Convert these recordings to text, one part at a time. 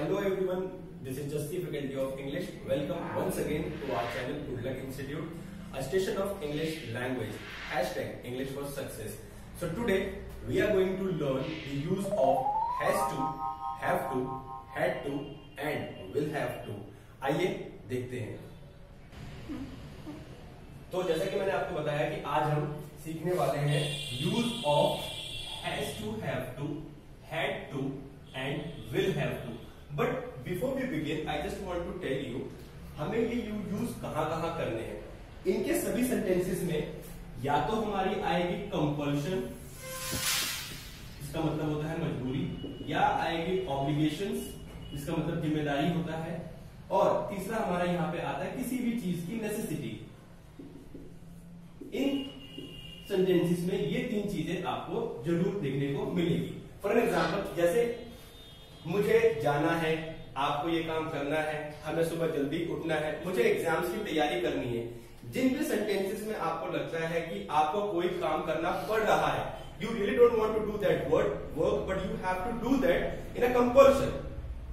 Hello everyone this is जस्टी faculty of English welcome once again to our channel good luck institute station of English language hashtag English for success so today we are going to learn the use of has to have to had to and will have to आइए देखते हैं। तो जैसा कि मैंने आपको बताया कि आज हम सीखने वाले हैं use of has to have to had to and will have to but before we begin I just want to tell you हमें ये यूज़ कहाँ कहाँ करने हैं? इनके सभी सेंटेंसेस में या तो हमारी आएगी कंपल्शन इसका मतलब होता है मजबूरी, या आएगी ऑब्लिगेशन इसका मतलब ज़िम्मेदारी होता है। और तीसरा हमारा यहाँ पे आता है किसी भी चीज़ की नेसेसिटी इन सेंटेंसेस में ये तीन चीज़ें आपको ज़रूर देखने को मिलेगी। फॉर एग्ज़ाम्पल जैसे मुझे जाना है आपको ये काम करना है हमें सुबह जल्दी उठना है मुझे एग्ज़ाम्स की तैयारी करनी है जिन भी सेंटेंसेस में आपको लगता है कि आपको कोई काम करना पड़ रहा है you really don't want to do that word work but you have to do that in a compulsion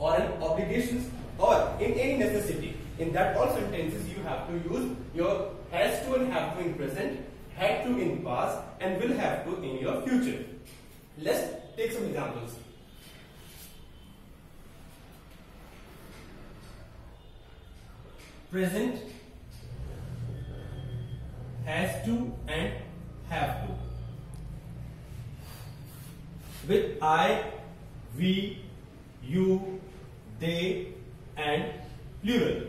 or an obligation or in any necessity in that all sentences you have to use your has to and have to in present, had to in past and will have to in your future. Let's take some examples. Present has to and have to. With I, we, you, they and plural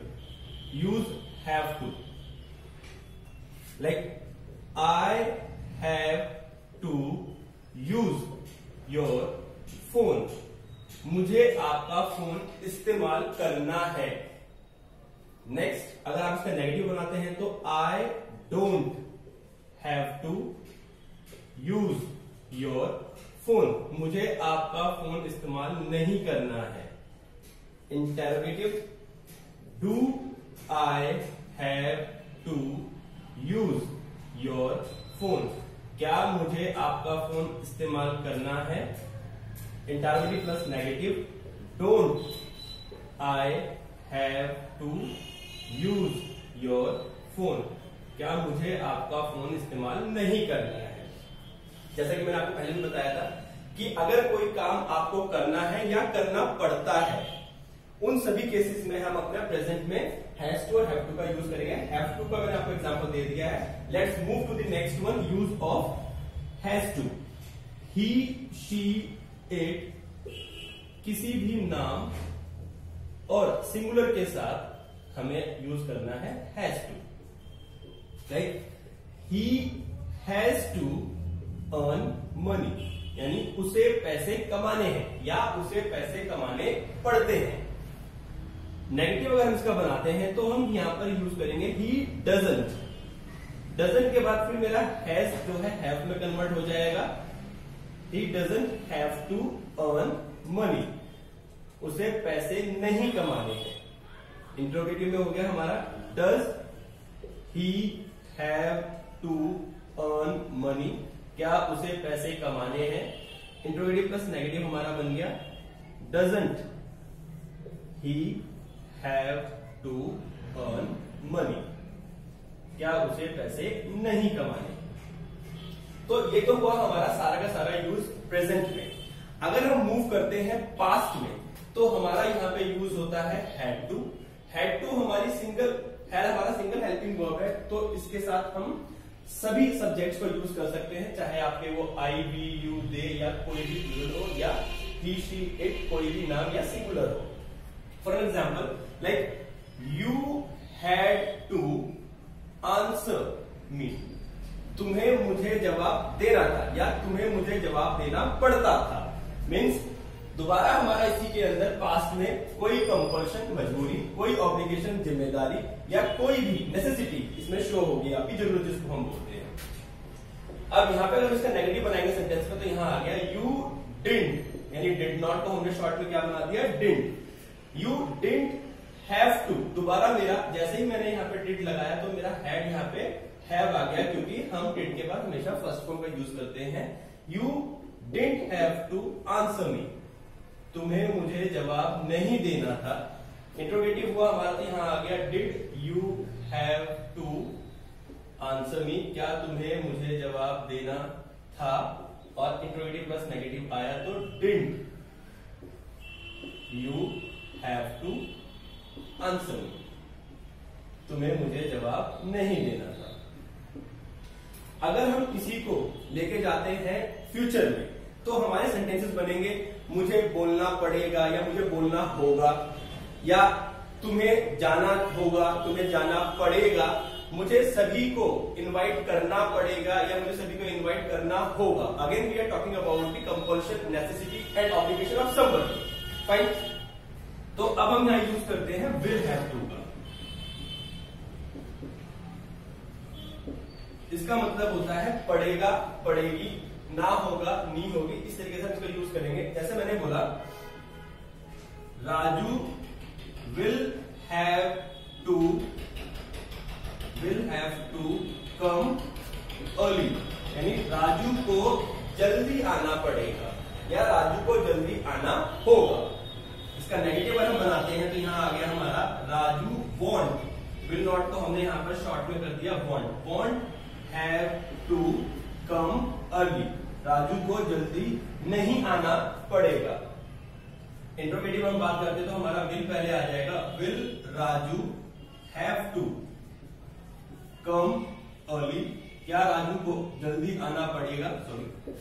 use have to. Like, I have to use your phone. मुझे आपका phone इस्तेमाल करना है इसका negative बनाते हैं तो I don't have to use your phone मुझे आपका फ़ोन इस्तेमाल नहीं करना है। Interrogative do I have to use your phone क्या मुझे आपका फ़ोन इस्तेमाल करना है? Interrogative plus negative don't I have to use your phone क्या मुझे आपका फ़ोन इस्तेमाल नहीं करना है? जैसा कि मैंने आपको पहले भी बताया था कि अगर कोई काम आपको करना है या करना पड़ता है, उन सभी केसेस में हम अपना प्रेजेंट में हैज़ टू और हैव टू का यूज़ करेंगे। हैव टू का मैंने आपको एग्जांपल दे दिया है। Let's move to the next one use of has to he she it किसी भी नाम और सिंगुलर के साथ हमें यूज़ करना है has to right he has to earn money यानी उसे पैसे कमाने हैं, या उसे पैसे कमाने पड़ते हैं। नेगेटिव अगर हम इसका बनाते हैं तो हम यहाँ पर यूज़ करेंगे ही डजंट डजंट के बाद फिर मेरा हैज़ जो है हैव में कन्वर्ट हो जाएगा। He doesn't have to earn money उसे पैसे नहीं कमाने हैं। इंट्रोगेटिव में हो गया हमारा does he have to earn money क्या उसे पैसे कमाने हैं? इंट्रोगेटिव प्लस नेगेटिव हमारा बन गया doesn't he have to earn money क्या उसे पैसे नहीं कमाने तो ये तो हुआ हमारा सारा का सारा यूज़ प्रेजेंट में। अगर हम मूव करते हैं पास्ट में तो हमारा यहाँ पे यूज़ होता है हैड टू हैड टू हमारी सिंगल हैड हमारा सिंगल हेल्पिंग वर्ब है तो इसके साथ हम सभी सब्जेक्ट्स को यूज़ कर सकते हैं, चाहे आपके वो आई वी यू दे या कोई भी प्लूरल हो, या ही शी इट कोई भी नाम या सिंगुलर हो। For example like you had to answer me तुम्हें मुझे जवाब देना था या तुम्हें मुझे जवाब देना पड़ता था। मीन्स दोबारा हमारा इसी के अंदर पास्ट में कोई कंपल्शन मजबूरी, कोई ऑब्लिगेशन ज़िम्मेदारी या कोई भी नेसेसिटी इसमें शो होगी, आपकी ज़रूरत जिसको हम बोलते हैं। अब यहाँ पे अगर इसका नेगेटिव बनाएँगे सेंटेंस में तो यहाँ आ गया यू डिंट यानी डिड नॉट को हमने शॉर्ट में क्या बना दिया? Didn't you didn't have to दोबारा मेरा, जैसे ही मैंने यहाँ पे डिड लगाया तो मेरा हैड यहाँ पे हैव आ गया, क्योंकि हम डिड के बाद हमेशा फ़र्स्ट फॉर्म का यूज़ करते हैं। You didn't have to answer me तुम्हें मुझे जवाब नहीं देना था। इंट्रोगेटिव हुआ हमारा यहाँ आ गया। Did you have to answer me क्या तुम्हें मुझे जवाब देना था? और इंट्रोगेटिव प्लस नेगेटिव आया तो did you have to answer me तुम्हें मुझे जवाब नहीं देना था। अगर हम किसी को लेके जाते हैं फ्यूचर में तो हमारे सेंटेंसेस बनेंगे, मुझे बोलना पड़ेगा या मुझे बोलना होगा, या तुम्हें जाना होगा, तुम्हें जाना पड़ेगा, मुझे सभी को इनवाइट करना पड़ेगा या मुझे सभी को इनवाइट करना होगा। Again we are talking about the compulsion necessity and obligation of somebody fine तो अब हम यहाँ यूज़ करते हैं विल हैव टू का। इसका मतलब होता है पड़ेगा, पड़ेगी ना होगा नी होगी, इस तरीके से हम इसको यूज़ करेंगे। जैसे मैंने बोला, Raju will have to will have to come early यानी राजू को जल्दी आना पड़ेगा, या राजू को जल्दी आना होगा। इसका नेगेटिव अगर हम बनाते हैं तो यहाँ आ गया हमारा राजू वॉन्ट विल नॉट को हमने यहाँ पर शॉर्ट में कर दिया won't won't have to come early Raju को जल्दी नहीं आना पड़ेगा। इंट्रोगेटिव हम बात करते तो हमारा विल पहले आ जाएगा। Will Raju have to come early क्या राजू को जल्दी आना पड़ेगा? सॉरी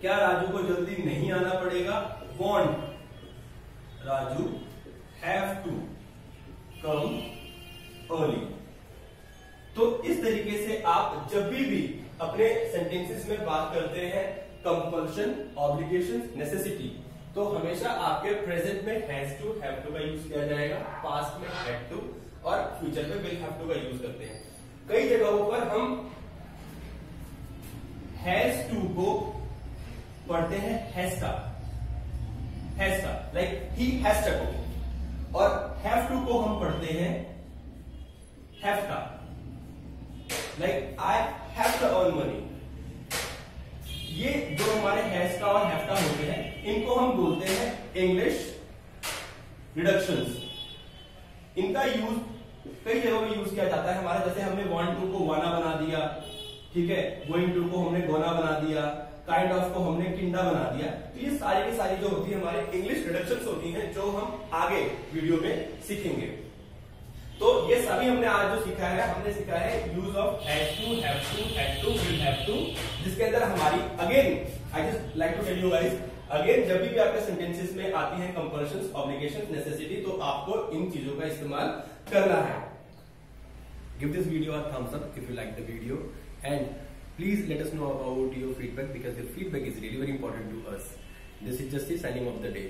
क्या राजू को जल्दी नहीं आना पड़ेगा? Won't Raju have to come early तो इस तरीके से आप जब भी भी अपने सेंटेंसेस में बात करते हैं कंपल्शन ऑब्लिगेशन नेसेसिटी तो हमेशा आपके प्रेजेंट में हैज़ टू हैव टू का यूज़ किया जाएगा पास्ट में हैड टू और फ्यूचर में विल हैव टू का यूज़ करते हैं। कई जगहों पर हम हैज़ टू को पढ़ते हैं हैज़ का हैज़ का लाइक ही हैज़ टू और हैव टू को हम पढ़ते हैं हैव का like I have to earn money ये जो हमारे हैज़ का और हैव का होते हैं, इनको हम बोलते हैं इंग्लिश रिडक्शन इनका यूज़ कई जगहों में यूज़ किया जाता है हमारे, जैसे हमने वन टू को वाना बना दिया, ठीक है? गोइंग टू को हमने गोना बना दिया काइंड ऑफ़ को हमने किंडा बना दिया। तो ये सारी की सारी जो होती है हमारे इंग्लिश रिडक्शन होती हैं, जो हम आगे वीडियो में सीखेंगे। तो ये सभी हमने आज जो सीखा है, हमने सीखा है use of have to have to had to will have to जिसके अंदर हमारी again I just like to tell you guys again जब भी आपके सेंटेंसेस में आती हैं कंपल्शन ऑब्लिगेशन नेसेसिटी तो आपको इन चीज़ों का इस्तेमाल करना है। Give this video a thumbs up if you like the video and please let us know about your feedback because your feedback is really very important to us. This is just the signing of the day.